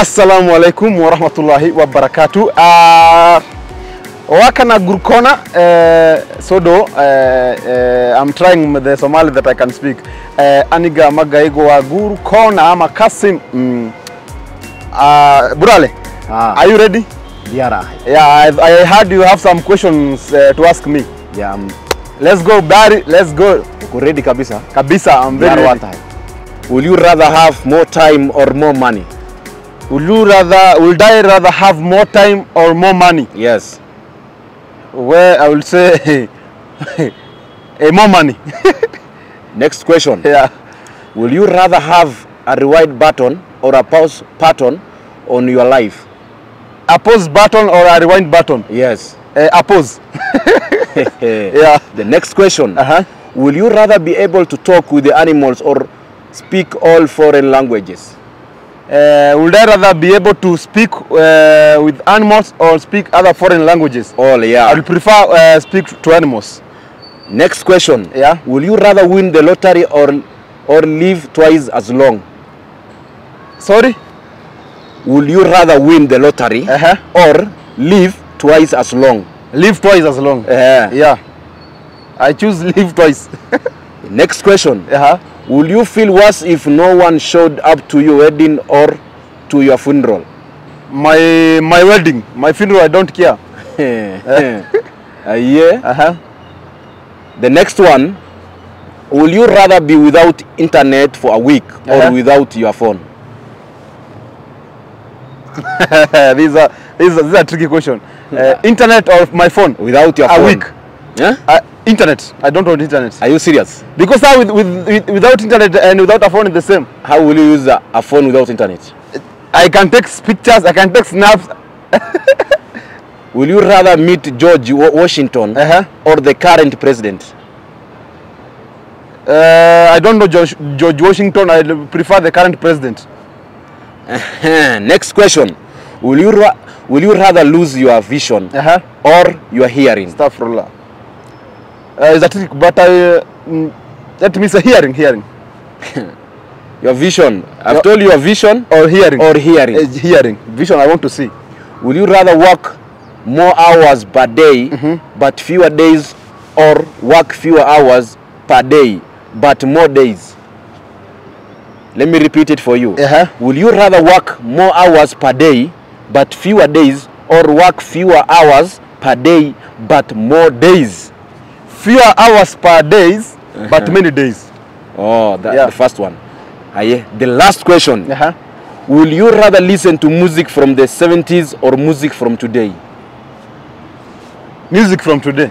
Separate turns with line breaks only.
assalamu alaikum warahmatullahi wabarakatu uh, wakana gurkona uh, sodo uh, uh, i'm trying the somali that i can speak uh, aniga magaigo wa gurkona ama kasim mm. uh, burale
Ah,
are you ready
Diara.
yeah I, i heard you have some questions uh, to ask me
Yeah, um,
let's go bari let's go
uko ready kabisa.
kabisa i'm very ready.
Will you rather have more time or more money?
Would you rather would i rather have more time or more money
Yes.
where I will say eh, more money.
Next question.
yeah.
Will you rather have a rewind button or a pause button on your life?
A pause button or a rewind button?
Yes.
Uh, a pause. yeah.
The next question.
Uh-huh.
Will you rather be able to talk with the animals or speak all foreign languages?
Uh, would I rather be able to speak uh, with animals or speak other foreign languages?
All, yeah.
I will prefer uh, speak to animals.
Next question.
Yeah.
Will you rather win the lottery or or live twice as long?
Sorry?
Will you rather win the lottery
Uh-huh.
or live twice as long?
Live twice as long.
Uh,
Yeah. I choose live twice.
Next question.
uh-huh.
Will you feel worse if no one showed up to your wedding or to your funeral?
My my wedding, my funeral, I don't care.
Uh, yeah.
Uh-huh.
The next one. Will you rather be without internet for a week
Uh-huh.
or without your phone?
these are these are, these are tricky question. Uh, internet or my phone?
Without your
A
phone.
week.
Yeah?
Uh, internet. I don't want internet.
Are you serious?
Because now with, with, with without internet and without a phone is the same.
How will you use a, a phone without internet?
I can take pictures, I can take snaps.
Will you rather meet George Washington
Uh-huh.
or the current president?
Uh, I don't know George, George Washington. I prefer the current president.
Next question. Will you will you rather lose your vision
Uh-huh.
or your hearing?
Astaghfirullah. Uh, is that trick? But I, uh, mm, that means a hearing, hearing
Your vision. I've
Your-
told you your vision
or hearing
or hearing.
Uh, hearing. Vision. I want to see.
Will you rather work more hours per day but fewer days or work fewer hours per day but more days? Let me repeat it for you.
Uh-huh.
Will you rather work more hours per day but fewer days or work fewer hours per day but more days?
Fewer hours per days, but many days.
Oh, that,
Yeah.
the first one. Aye. The last question.
Uh-huh.
Will you rather listen to music from the 70s or music from today?
Music from today.